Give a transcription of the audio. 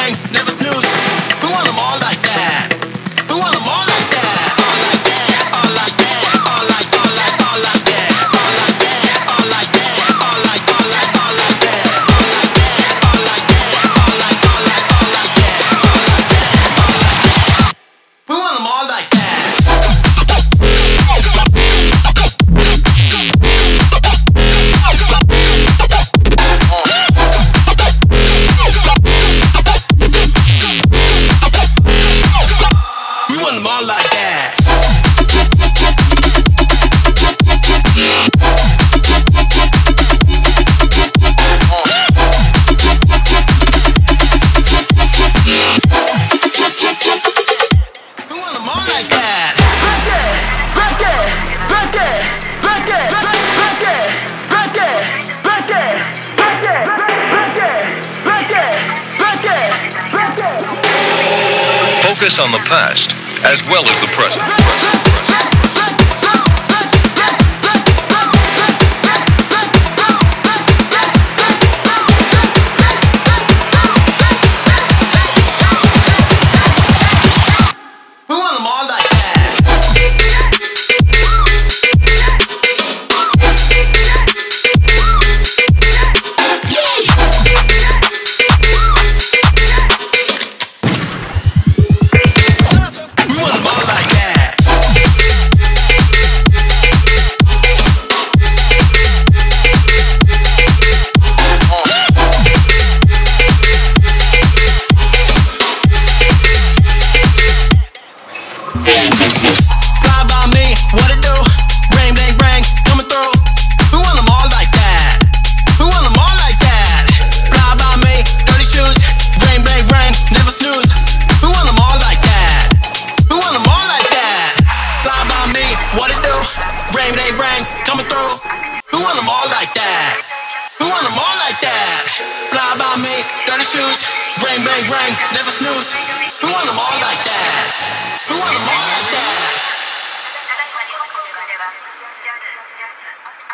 mind. Never Focus on the past as well as the present. Fly by me, what it do? Coming through. Want them all like that. We want them all like that. Fly by me, dirty shoes. Bang, bang, bang, never snooze. All like that. All like that. Fly by me, what it do? Bang, bang, bang, coming through. We want them all like that. We want them all like that. Fly by me, dirty shoes. Bang, bang, bang, never snooze. We want them all ジャジャジャジャジャジャジャジャ